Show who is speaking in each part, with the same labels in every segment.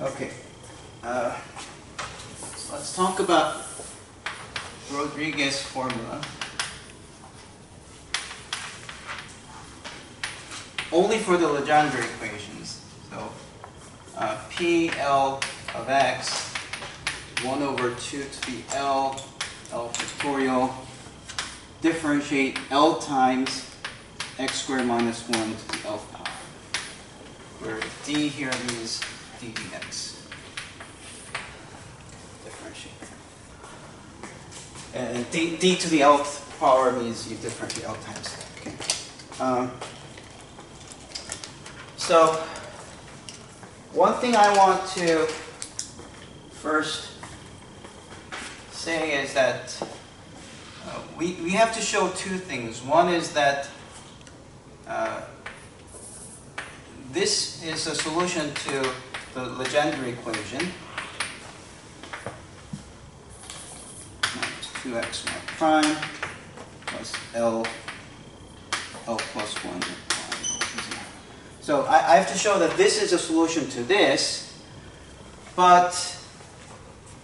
Speaker 1: Okay. Uh, let's talk about Rodrigues formula. Only for the Legendre equations. So uh, PL of x 1 over 2 to the L, L factorial, differentiate L times x squared minus 1 to the L power, where d here means d dx. Differentiate. And d, d to the lth power means you differentiate L times. Okay. Um, so, one thing I want to first say is that uh, we, we have to show two things. One is that uh, this is a solution to the Legendre equation. Minus 2x prime plus L, L plus 1 So I, I have to show that this is a solution to this, but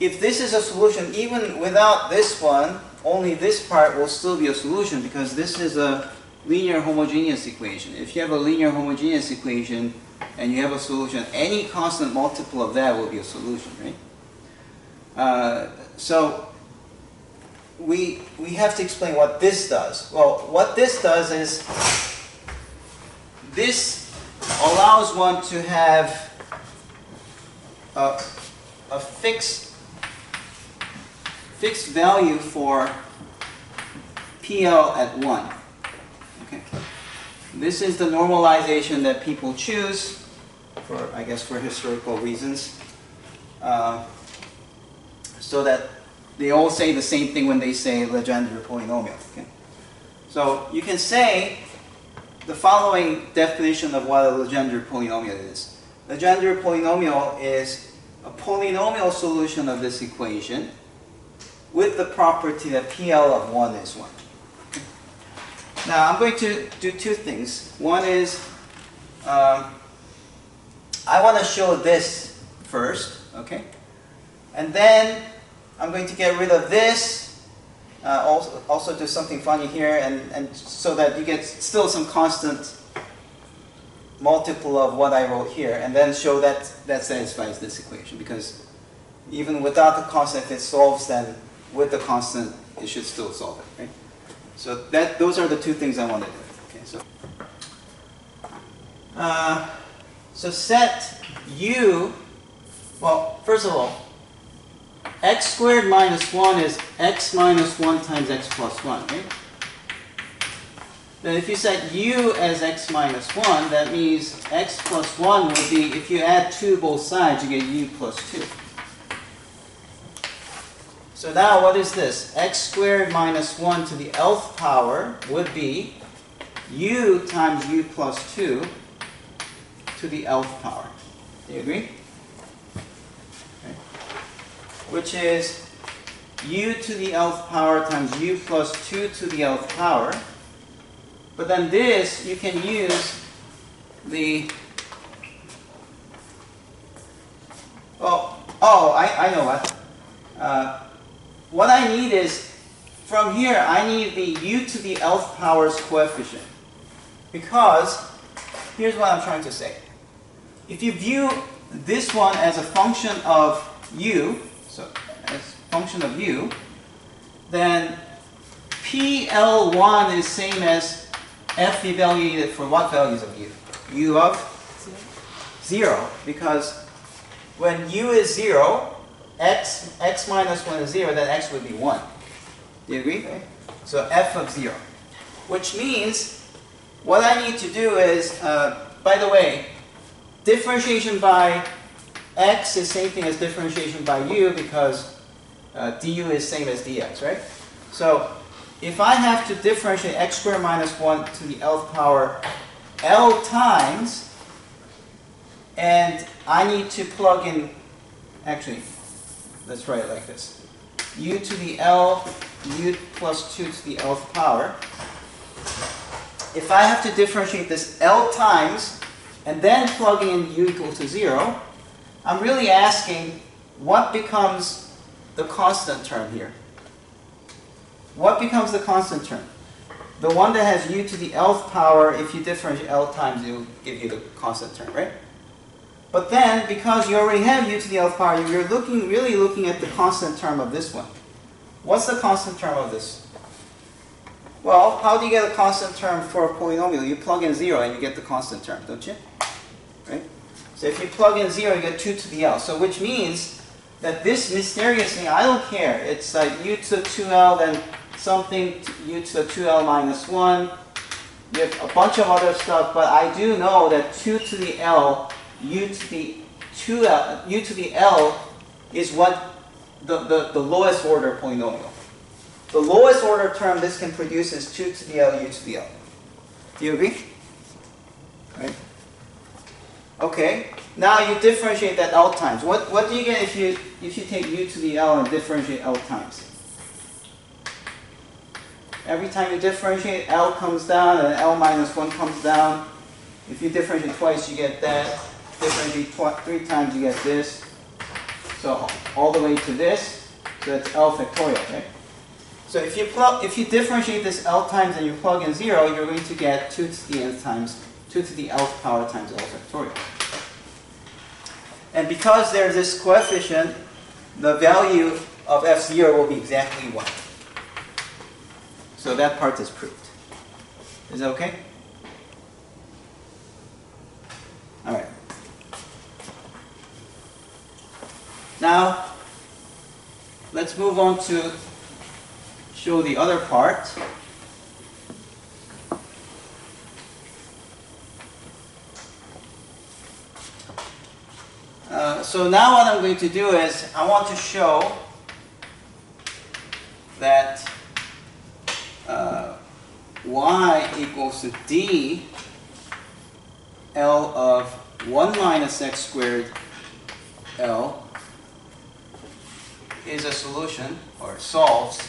Speaker 1: if this is a solution, even without this one, only this part will still be a solution because this is a linear homogeneous equation. If you have a linear homogeneous equation and you have a solution, any constant multiple of that will be a solution, right? Uh, so we, we have to explain what this does. Well, what this does is this allows one to have a, a fixed fixed value for PL at 1. This is the normalization that people choose for, I guess, for historical reasons. Uh, so that they all say the same thing when they say Legendre polynomial. Okay. So you can say the following definition of what a Legendre polynomial is. Legendre polynomial is a polynomial solution of this equation with the property that PL of 1 is 1. Now I'm going to do two things. One is um, I want to show this first, okay? And then I'm going to get rid of this, uh, also, also do something funny here, and, and so that you get still some constant multiple of what I wrote here, and then show that that satisfies this equation, because even without the constant, it solves, then with the constant, it should still solve it, right? So that those are the two things I want to do. Okay, so uh, so set u. Well, first of all, x squared minus one is x minus one times x plus one, right? Then if you set u as x minus 1, that means x plus 1 would be, if you add 2 both sides, you get u plus 2. So now what is this? x squared minus 1 to the nth power would be u times u plus 2 to the nth power. Do you agree? Okay. Which is u to the nth power times u plus 2 to the nth power. But then this, you can use the, oh, oh, I, I know what. Uh, what I need is, from here, I need the u to the nth powers coefficient. Because, here's what I'm trying to say. If you view this one as a function of u, so as function of u, then PL1 is same as f evaluated for what values of u? u of 0. Because when u is 0, x, x minus 1 is 0, then x would be 1. Do you agree? So f of 0. Which means what I need to do is, uh, by the way, differentiation by x is same thing as differentiation by u because uh, du is same as dx, right? So if I have to differentiate x squared minus 1 to the nth power l times, and I need to plug in, actually, let's write it like this. u to the L, u plus 2 to the Lth power. If I have to differentiate this L times, and then plug in u equal to 0, I'm really asking what becomes the constant term here? What becomes the constant term? The one that has u to the lth power, if you differentiate L times, it will give you the constant term, right? But then, because you already have u to the lth power, you're looking, really looking at the constant term of this one. What's the constant term of this? Well, how do you get a constant term for a polynomial? You plug in 0 and you get the constant term, don't you? Right? So if you plug in 0, you get 2 to the L. So which means that this mysterious thing, I don't care. It's like u to the 2L, then something u to the 2L minus 1. You have a bunch of other stuff, but I do know that 2 to the L, u to the 2L, u to the L is what the, the, the lowest order polynomial. The lowest order term this can produce is 2 to the L, u to the L. Do you agree? Right? Okay. Now you differentiate that L times. What, what do you get if you, if you take u to the L and differentiate L times? Every time you differentiate, L comes down and L minus 1 comes down. If you differentiate twice, you get that. Differentiate three times, you get this. So all the way to this. So that's L factorial, right? So if you plug, if you differentiate this L times and you plug in zero, you're going to get 2 to the nth times 2 to the lth power times L factorial. And because there's this coefficient, the value of f0 will be exactly 1. So that part is proved. Is that okay? Now, let's move on to show the other part. Uh, so now what I'm going to do is I want to show that uh, y equals to d L of 1 minus x squared L is a solution or solves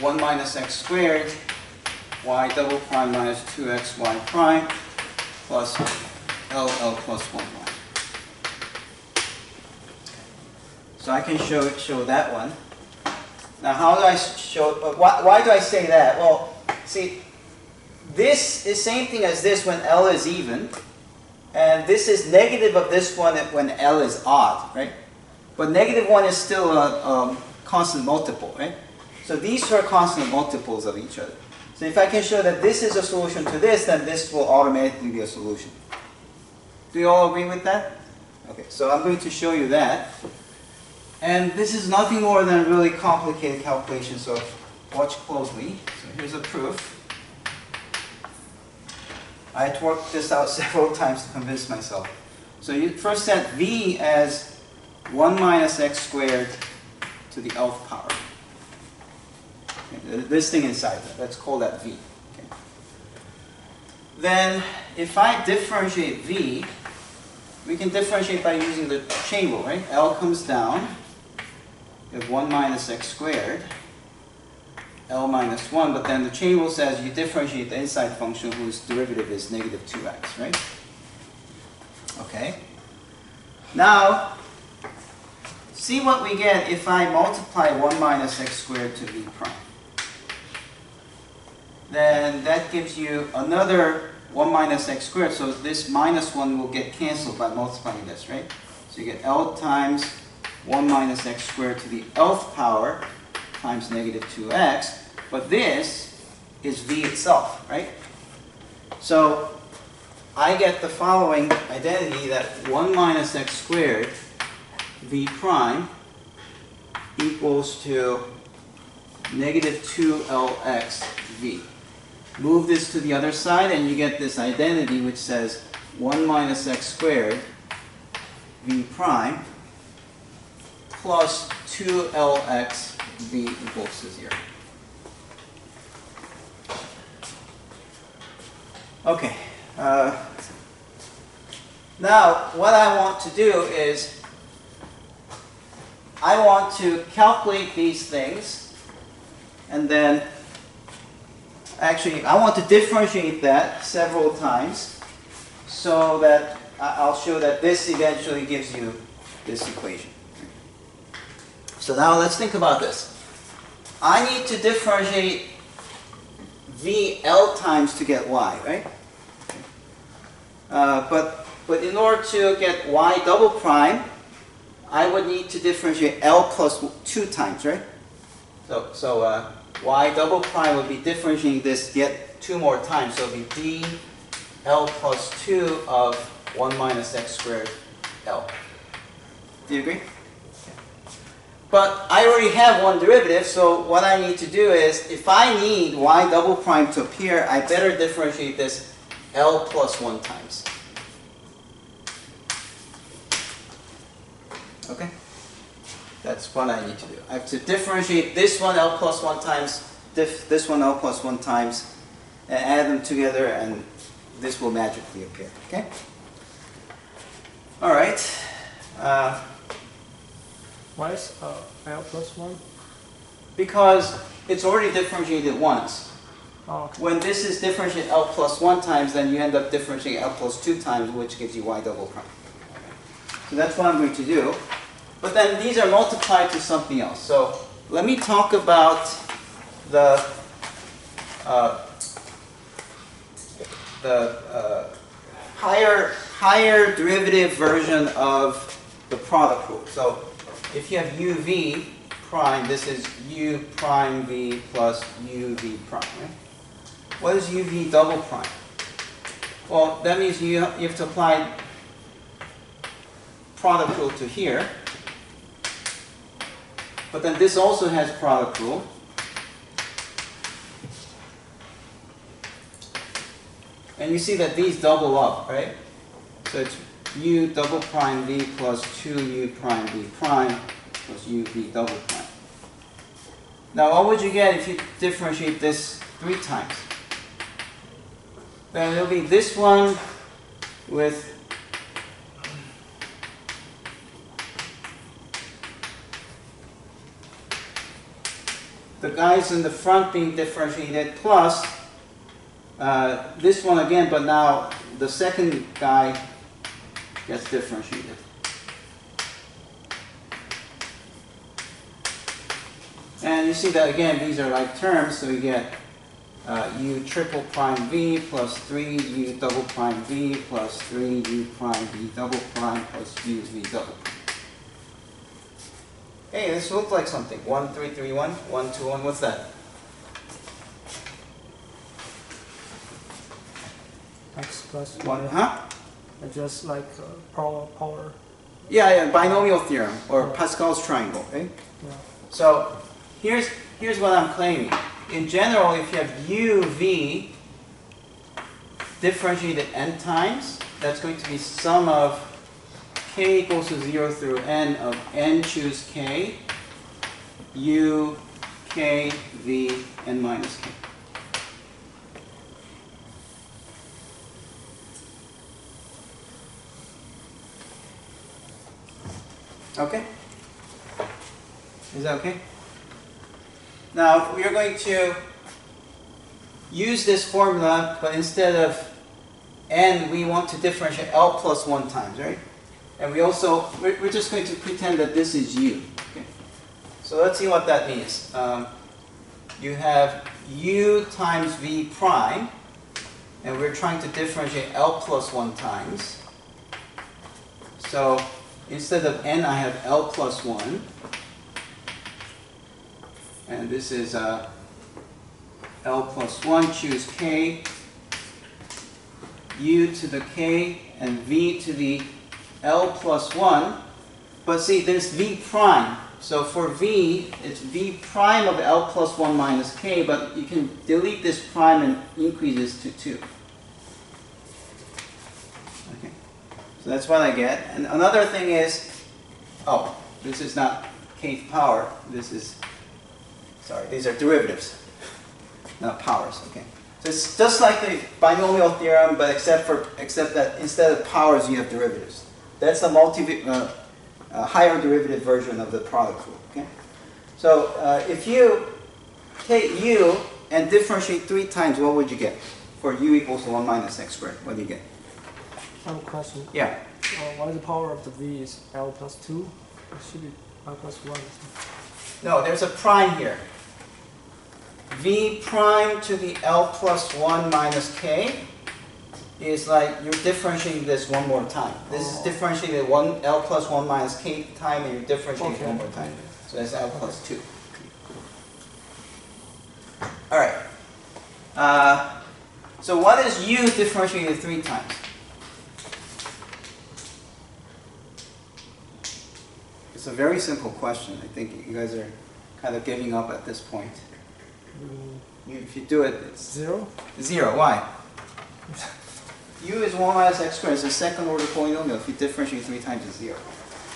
Speaker 1: 1 minus x squared y double prime minus 2x y prime plus LL plus 1 y. So I can show show that one. Now how do I show, uh, why, why do I say that? Well, see, this is same thing as this when L is even, and this is negative of this one when L is odd, right? But negative 1 is still a um, constant multiple, right? So these are constant multiples of each other. So if I can show that this is a solution to this, then this will automatically be a solution. Do you all agree with that? Okay, so I'm going to show you that. And this is nothing more than really complicated calculation, so watch closely. So here's a proof. I had to work this out several times to convince myself. So you first set v as 1 minus x squared to the nth power. Okay, this thing inside, let's call that v. Okay. Then if I differentiate v, we can differentiate by using the chain rule, right? L comes down, you have 1 minus x squared, L minus 1, but then the chain rule says you differentiate the inside function whose derivative is negative 2x, right? Okay. Now, see what we get if I multiply 1 minus x squared to v prime then that gives you another 1 minus x squared. So this minus 1 will get canceled by multiplying this, right? So you get L times 1 minus x squared to the lth power times negative 2x. But this is v itself, right? So I get the following identity that 1 minus x squared v prime equals to negative 2lx v. Move this to the other side and you get this identity which says 1 minus x squared v prime plus 2lx v equals to 0. Okay. Uh, now, what I want to do is I want to calculate these things and then actually, I want to differentiate that several times so that I'll show that this eventually gives you this equation. So now let's think about this. I need to differentiate VL times to get Y, right? Uh, but, but in order to get Y double prime, I would need to differentiate L plus 2 times, right? So, so uh, Y double prime would be differentiating this yet two more times. So it would be D L plus 2 of 1 minus x squared L. Do you agree? But I already have one derivative, so what I need to do is, if I need y double prime to appear, I better differentiate this L plus 1 times. Okay? That's what I need to do. I have to differentiate this one L plus 1 times, this, one L plus 1 times, and add them together, and this will magically appear. Okay? All right. Uh,
Speaker 2: Why is uh, L plus 1?
Speaker 1: because it's already differentiated once.
Speaker 2: Oh, okay.
Speaker 1: When this is differentiated L plus 1 times, then you end up differentiating L plus 2 times, which gives you Y double prime. So that's what I'm going to do. But then these are multiplied to something else. So let me talk about the uh, the uh, higher higher derivative version of the product rule. So if you have uv prime, this is u prime v plus uv prime. Right? What is uv double prime? Well, that means you you have to apply product rule to here. But then this also has product rule. And you see that these double up, right? So it's u double prime v plus 2u prime v prime plus uv double prime. Now what would you get if you differentiate this three times? Then it'll be this one with the guys in the front being differentiated plus uh, this one again, but now the second guy gets differentiated. And you see that again, these are like terms, so you get uh, u triple prime v plus 3 u double prime v plus 3 u prime v double prime plus u v double prime. Hey, this looks like something. 1, 3, 3, 1, 1, 2, 1. What's that?
Speaker 2: X plus
Speaker 1: 1,
Speaker 2: 1.
Speaker 1: huh?
Speaker 2: Just like uh, power, power.
Speaker 1: Yeah, yeah, binomial theorem or Pascal's triangle, right?
Speaker 2: Yeah.
Speaker 1: So here's here's what I'm claiming. In general, if you have uv differentiated n times, that's going to be sum of k equals to 0 through n of n choose k, u, k, v, n minus k. Okay? Is that okay? Now, we are going to use this formula, but instead of n, we want to differentiate L plus 1 times, right? And we also, we're, just going to pretend that this is u. Okay? So let's see what that means. Um, you have u times v prime, and we're trying to differentiate L plus 1 times. So instead of n, I have L plus 1. And this is uh, L plus 1, choose k, u to the k, and v to the L plus 1. But see, there's v prime. So for v, it's v prime of L plus 1 minus k, but you can delete this prime and increase this to 2. Okay. So that's what I get. And another thing is, oh, this is not kth power. This is, sorry, these are derivatives, not powers. Okay. So it's just like the binomial theorem, but except for except that instead of powers, you have derivatives. That's the multi uh, uh, higher derivative version of the product rule. Okay. So uh, if you take u and differentiate three times, what would you get for u equals one minus x squared? What do you get?
Speaker 2: I have a question.
Speaker 1: Yeah.
Speaker 2: Uh, why the power of the v is L plus 2? It should be L plus 1.
Speaker 1: No, there's a prime here. v prime to the L plus 1 minus k is like you're differentiating this one more time. This is
Speaker 2: Oh.
Speaker 1: differentiated one L plus 1 minus k time and you're differentiating
Speaker 2: Okay.
Speaker 1: one more time. So that's L plus 2. All right. Uh, so what is u differentiated three times? It's a very simple question. I think you guys are kind of giving up at this point.
Speaker 2: Mm,
Speaker 1: You- If you do it, it's
Speaker 2: 0?
Speaker 1: zero. Why? u is 1 minus x squared. It's a second order polynomial. If you differentiate three times, it's zero.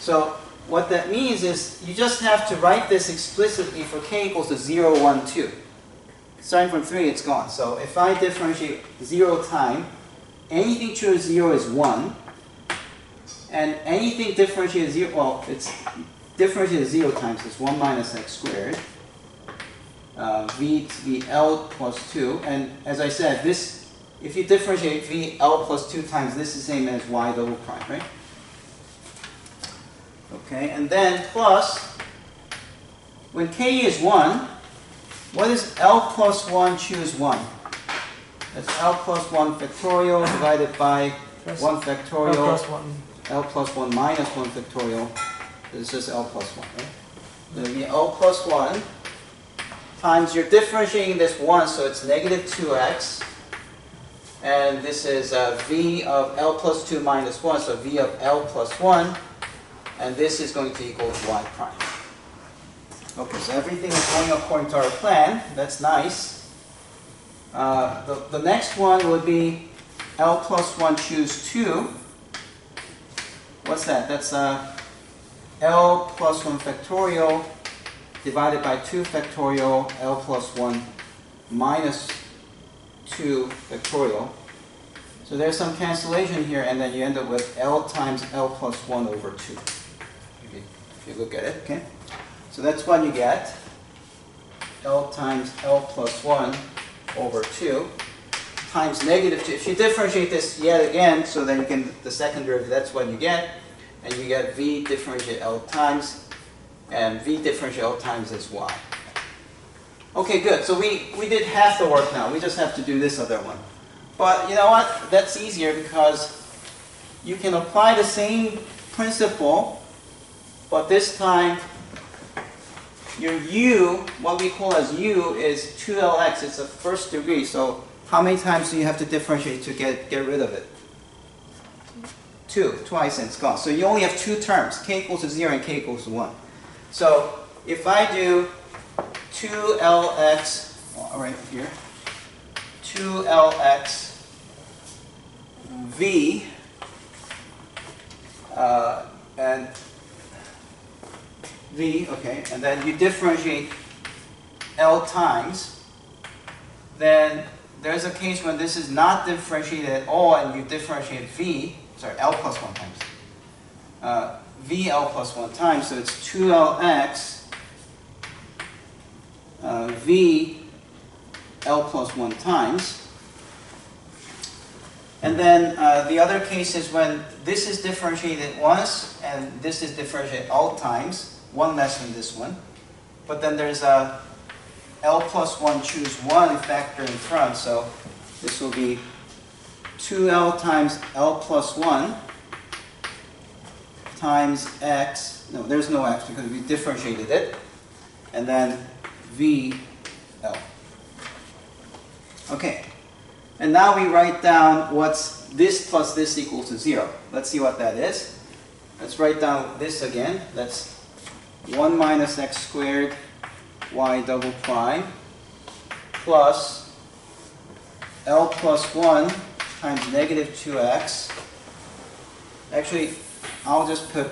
Speaker 1: So what that means is you just have to write this explicitly for k equals to 0, 1, 2. Starting from 3, it's gone. So if I differentiate 0 time, anything true to 0 is 1. And anything differentiated 0, well, it's differentiated 0 times is 1 minus x squared. Uh, v to the L plus 2. And as I said, this, if you differentiate v L plus 2 times, this is the same as y double prime, right? Okay, and then plus, when k is 1, what is L plus 1 choose 1? That's L plus 1 factorial divided by
Speaker 2: Plus
Speaker 1: 1
Speaker 2: L
Speaker 1: factorial,
Speaker 2: plus 1.
Speaker 1: L plus 1 minus 1 factorial. Is just L plus 1, right? So it'll be L plus 1 times, you're differentiating this 1, so it's negative 2x. And this is uh, v of L plus 2 minus 1, so v of L plus 1. And this is going to equal y prime. Okay, so everything is going according to our plan. That's nice. Uh, the, the next one would be L plus 1 choose 2. What's that? That's uh, L plus 1 factorial divided by 2 factorial L plus 1 minus 2 factorial. So there's some cancellation here, and then you end up with L times L plus 1 over 2. If you, look at it, okay? So that's what you get. L times L plus 1 over 2 times negative 2. If you differentiate this yet again, so then you can, the second derivative, that's what you get. And you get v differentiate L times, and v differentiate L times is y. Okay, good. So we, we did half the work now. We just have to do this other one. But you know what? That's easier because you can apply the same principle, but this time your u, what we call as u, is 2lx. It's a first degree. So how many times do you have to differentiate to get, get rid of it? Two, twice and it's gone. So you only have two terms, k equals to 0 and k equals to 1. So if I do 2lx, well, right here, 2lx v, uh, and v, okay, and then you differentiate L times, then there's a case when this is not differentiated at all and you differentiate v, sorry, L plus 1 times. Uh, v L plus 1 times, so it's 2Lx uh, v L plus 1 times. And then uh, the other case is when this is differentiated once and this is differentiated all times, one less than this one. But then there's a L plus 1 choose 1 factor in front, so this will be 2L times L plus 1 times x, no, there's no x because we differentiated it, and then VL. Okay, and now we write down what's this plus this equals to 0. Let's see what that is. Let's write down this again. That's 1 minus x squared y double prime plus L plus 1 times negative 2x. Actually, I'll just put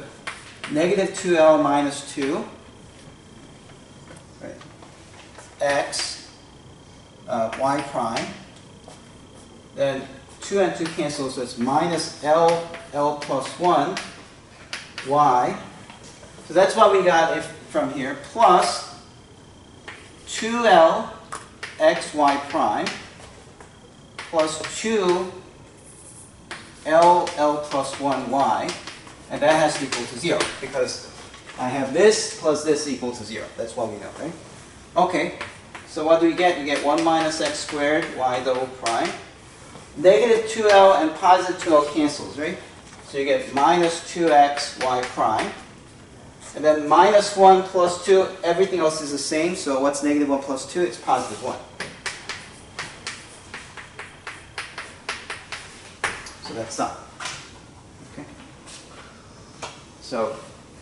Speaker 1: negative 2L minus 2 right, x uh, y prime. Then 2 and 2 cancel, so it's minus L, L plus 1 y. So that's what we got if, from here, plus 2L x y prime plus 2 L, L plus 1y, and that has to equal to 0, because I have this plus this equal to 0. That's what we know, right? Okay, so what do we get? You get 1 minus x squared y double prime. Negative 2l and positive 2l cancels, right? So you get minus 2x y prime. And then minus 1 plus 2, everything else is the same, so what's negative 1 plus 2? It's positive 1. So that's done. Okay? So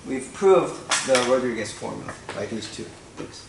Speaker 1: we've proved the Rodrigues formula by these two things.